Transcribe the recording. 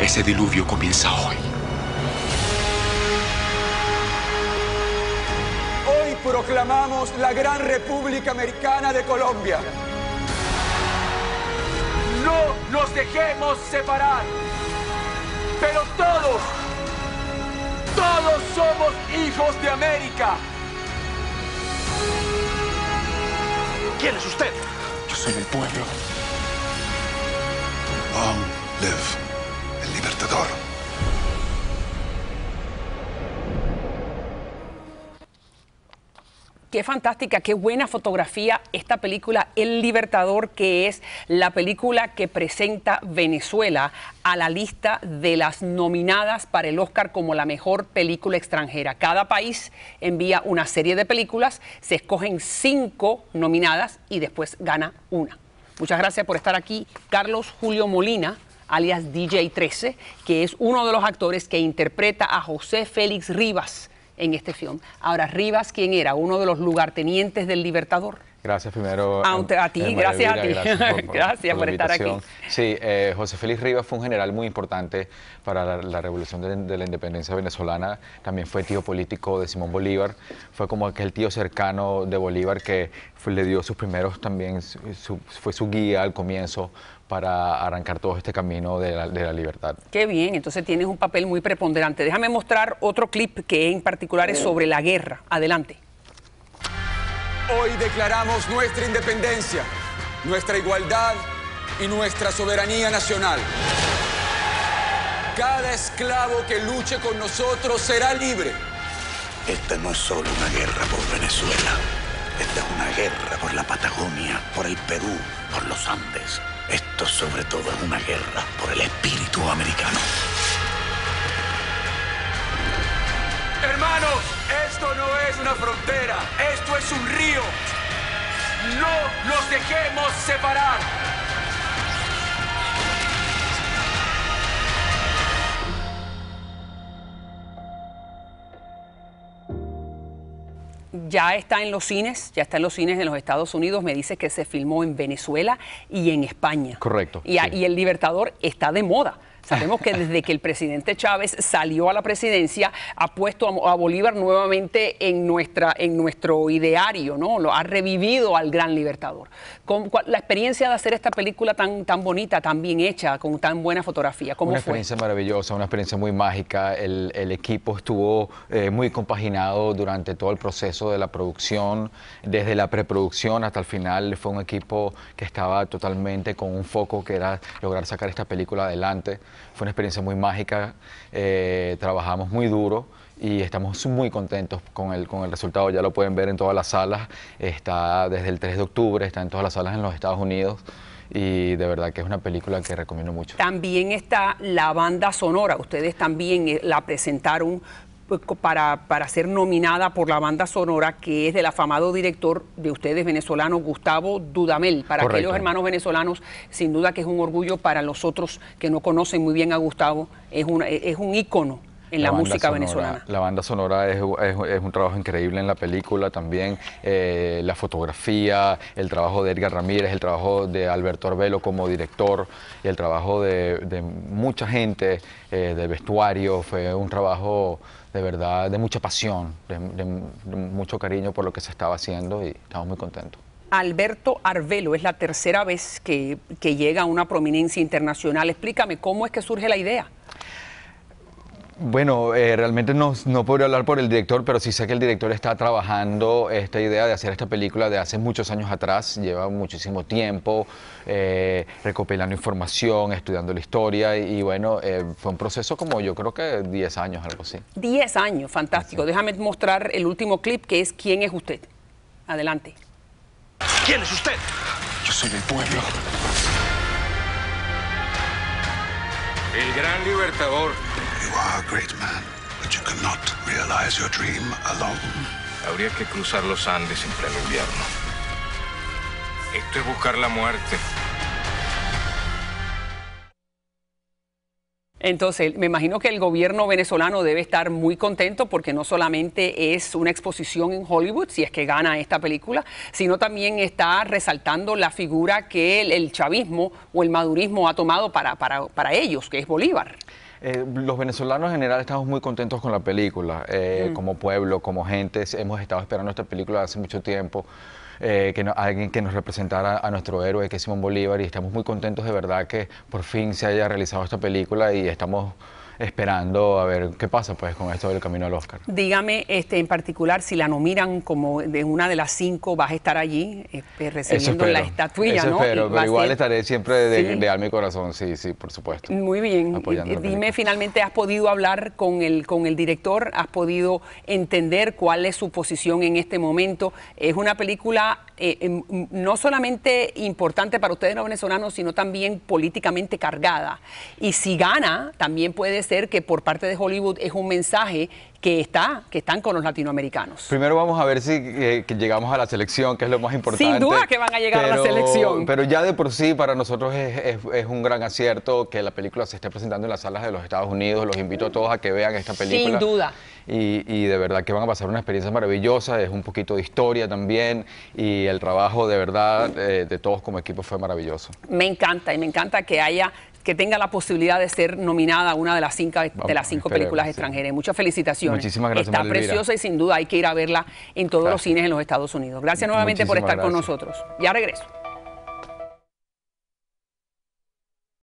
Ese diluvio comienza hoy. Hoy proclamamos la Gran República Americana de Colombia. No nos dejemos separar, pero todos, todos somos hijos de América. ¿Quién es usted? Yo soy el pueblo. Long live Qué fantástica, qué buena fotografía esta película El Libertador, que es la película que presenta Venezuela a la lista de las nominadas para el Oscar como la mejor película extranjera. Cada país envía una serie de películas, se escogen cinco nominadas y después gana una. Muchas gracias por estar aquí, Carlos Julio Molina alias DJ 13, que es uno de los actores que interpreta a José Félix Rivas en este film. Ahora, Rivas, ¿quién era? Uno de los lugartenientes del Libertador. Gracias primero. A, em, a ti, em, gracias a ti. Gracias por, por- Gracias por por estar aquí. invitación. Sí, eh, José Félix Rivas fue un general muy importante para la, la revolución de, de la independencia venezolana. También fue tío político de Simón Bolívar. Fue como aquel tío cercano de Bolívar que fue- le dio sus primeros también, su- su- fue su guía al comienzo para arrancar todo este camino de la, de la libertad. Qué bien, entonces tienes un papel muy preponderante. Déjame mostrar otro clip que en particular es sobre la guerra. Adelante. Hoy declaramos nuestra independencia, nuestra igualdad y nuestra soberanía nacional. Cada esclavo que luche con nosotros será libre. Esta no es solo una guerra por Venezuela. Esta es una guerra por la Patagonia, por el Perú, por los Andes. Esto sobre todo es una guerra por el espíritu americano. Esto no es una frontera, esto es un río. No nos dejemos separar. Ya está en los cines, ya está en los cines en los Estados Unidos. Me dice que se filmó en Venezuela y en España. Correcto, Y, sí. y el Libertador está de moda. Sabemos que desde que el presidente Chávez salió a la presidencia, ha puesto a, a Bolívar nuevamente en, nuestra, en nuestro ideario, ¿no? Lo ha revivido al gran libertador. Con, la experiencia de hacer esta película tan, tan bonita, tan bien hecha, con tan buena fotografía, ¿cómo Una fue? experiencia maravillosa, una experiencia muy mágica. El, el equipo estuvo eh, muy compaginado durante todo el proceso de la producción, desde la preproducción hasta el final. Fue un equipo que estaba totalmente con un foco que era lograr sacar esta película adelante. Fue una experiencia muy mágica, eh, trabajamos muy duro y estamos muy contentos con el, con el resultado. Ya lo pueden ver en todas las salas. Está desde el 3 de octubre, está en todas las salas en los Estados Unidos. Y de verdad que es una película que recomiendo mucho. También está la banda sonora. Ustedes también eh, la presentaron pues, para, para ser nominada por la banda sonora, que es del afamado director de ustedes venezolano, Gustavo Dudamel. Para Correcto. aquellos hermanos venezolanos, sin duda que es un orgullo para los otros que no conocen muy bien a Gustavo. Es, una, es un ícono en la, música sonora- venezolana. La banda sonora es, es- es un trabajo increíble en la película también. eh, la fotografía, el trabajo de Edgar Ramírez, el trabajo de Alberto Arbelo como director, y el trabajo de, de mucha gente, eh, de vestuario. Fue un trabajo de verdad de mucha pasión, de, de- de mucho cariño por lo que se estaba haciendo y estamos muy contentos. Alberto Arbelo es la tercera vez que, que llega a una prominencia internacional. Explícame cómo es que surge la idea. Bueno, eh, realmente no, no podría hablar por el director, pero sí sé que el director está trabajando esta idea de hacer esta película de hace muchos años atrás, lleva muchísimo tiempo eh, recopilando información, estudiando la historia y, y bueno, eh, fue un proceso como yo creo que 10 años, algo así. 10 años, fantástico. Déjame mostrar el último clip que es ¿Quién es usted? Adelante. ¿Quién es usted? Yo soy el pueblo. El gran libertador. You are a great man, but you cannot realize your dream alone. Habría que cruzar los Andes en pleno invierno. Esto es buscar la muerte. Entonces, me imagino que el gobierno venezolano debe estar muy contento porque no solamente es una exposición en Hollywood, si es que gana esta película, sino también está resaltando la figura que el, chavismo o el madurismo ha tomado para, para, ellos, que es Bolívar. Eh, los venezolanos en general estamos muy contentos con la película, eh, mm. como pueblo, como gente, hemos estado esperando esta película hace mucho tiempo. Eh, que alguien que nos representara a nuestro héroe, que es Simón Bolívar, y estamos muy contentos de verdad que por fin se haya realizado esta película y estamos esperando a ver qué pasa pues con esto del camino al Oscar. Dígame este, en particular si la nominan como de una de las cinco, vas a estar allí este, recibiendo la estatuilla, Eso Espero, pero igual estaré siempre de, de, alma y corazón, sí, sí, por supuesto. Muy bien. Dime, finalmente, ¿has podido hablar con el, con el director? ¿Has podido entender cuál es su posición en este momento? Es una película eh, em, no solamente importante para ustedes los venezolanos, sino también políticamente cargada. Y si gana, también puede ser que por parte de Hollywood es un mensaje que está, que están con los latinoamericanos. Primero vamos a ver si eh, llegamos a la selección, que es lo más importante. Sin duda que van a llegar a la selección. Pero ya de por sí para nosotros es, un gran acierto que la película se esté presentando en las salas de los Estados Unidos. Los invito a todos a que vean esta película. Sin duda. Y, de verdad que van a pasar una experiencia maravillosa, es un poquito de historia también y el trabajo de verdad eh, de todos como equipo fue maravilloso. Me encanta y me encanta que haya que tenga la posibilidad de ser nominada a una de las cinco, de las cinco películas extranjeras. Muchas felicitaciones. Muchísimas gracias. Está preciosa y sin duda hay que ir a verla en todos los cines en los Estados Unidos. Gracias nuevamente por estar con nosotros. Ya regreso.